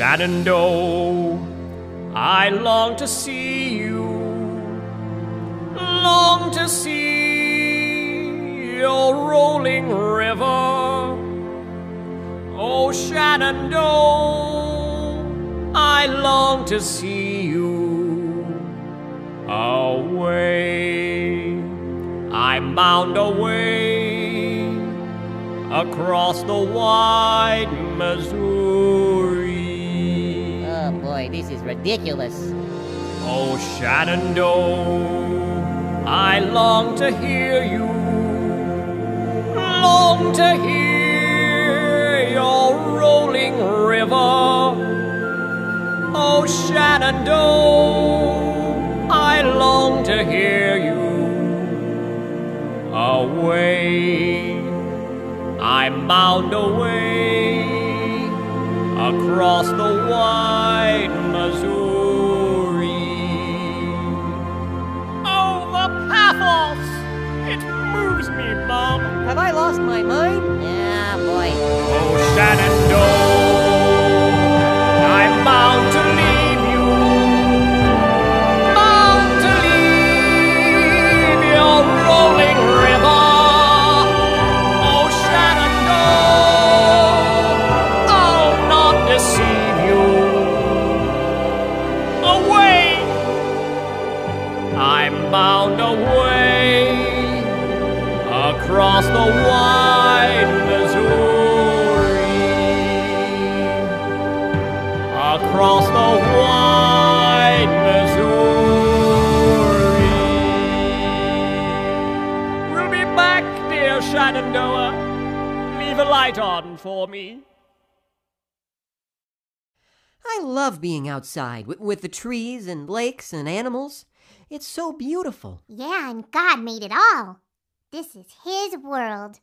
Shenandoah, I long to see you, long to see your rolling river. Oh, Shenandoah, I long to see you away. I'm bound away across the wide Missouri. Boy, this is ridiculous. Oh, Shenandoah, I long to hear you, long to hear your rolling river. Oh, Shenandoah, I long to hear you away. I'm bound away across the wide Missouri. Oh, the pathos! It moves me, Mom. Have I lost my mind? I'm bound away across the wide Missouri. Across the wide Missouri. We'll be back, dear Shenandoah. Leave a light on for me. I love being outside with, with the trees and lakes and animals. It's so beautiful. Yeah, and God made it all. This is His world.